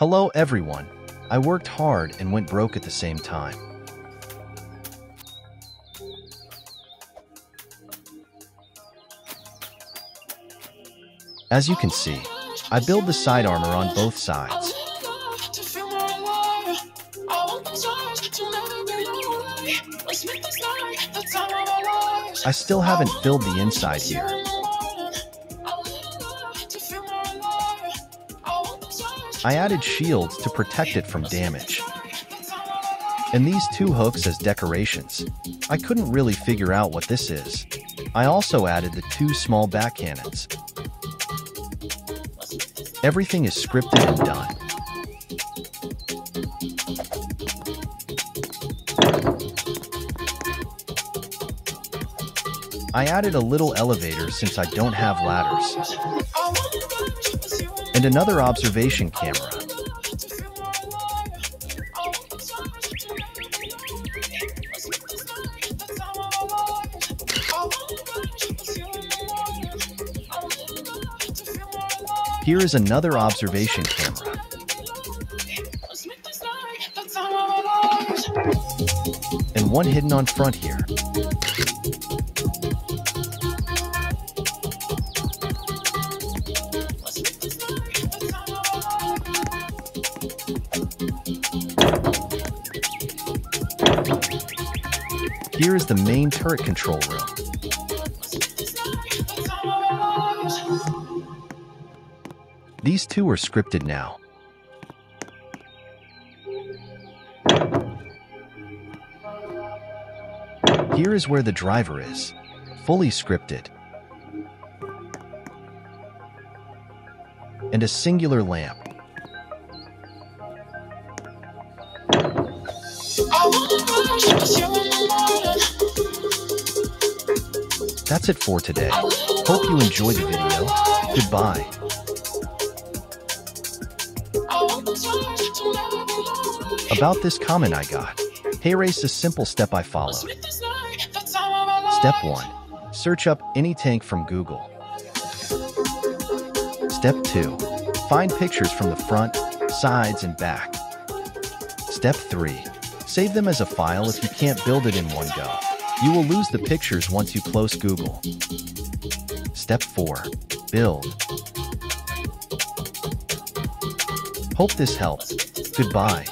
Hello everyone. I worked hard and went broke at the same time. As you can see, I build the side armor on both sides. I still haven't filled the inside here. I added shields to protect it from damage. And these two hooks as decorations. I couldn't really figure out what this is. I also added the two small back cannons. Everything is scripted and done. I added a little elevator since I don't have ladders. And another observation camera. Here is another observation camera. And one hidden on front here. Here is the main turret control room. These two are scripted now. Here is where the driver is, fully scripted. And a singular lamp. That's it for today. Hope you enjoyed the video. Goodbye. About this comment I got. Hey race a simple step I followed. Step 1. Search up any tank from Google. Step 2. Find pictures from the front, sides, and back. Step 3. Save them as a file if you can't build it in one go. You will lose the pictures once you close Google. Step 4. Build. Hope this helped. Goodbye.